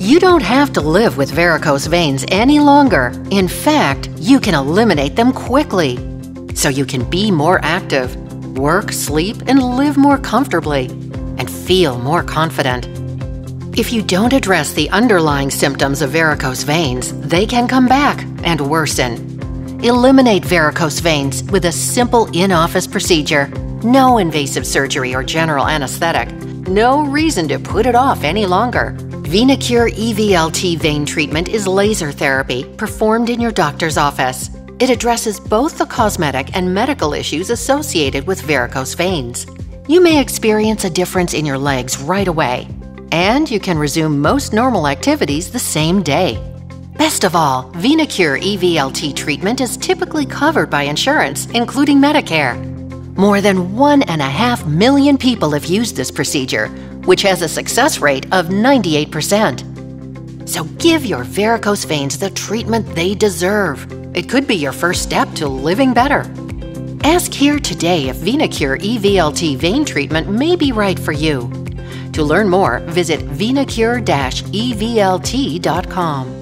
You don't have to live with varicose veins any longer. In fact, you can eliminate them quickly. So you can be more active, work, sleep, and live more comfortably, and feel more confident. If you don't address the underlying symptoms of varicose veins, they can come back and worsen. Eliminate varicose veins with a simple in office procedure. No invasive surgery or general anesthetic. No reason to put it off any longer. VenaCure EVLT vein treatment is laser therapy performed in your doctor's office. It addresses both the cosmetic and medical issues associated with varicose veins. You may experience a difference in your legs right away, and you can resume most normal activities the same day. Best of all, VenaCure EVLT treatment is typically covered by insurance, including Medicare. More than one and a half million people have used this procedure, which has a success rate of 98%. So give your varicose veins the treatment they deserve. It could be your first step to living better. Ask here today if VenaCure EVLT vein treatment may be right for you. To learn more, visit venacure-evlt.com.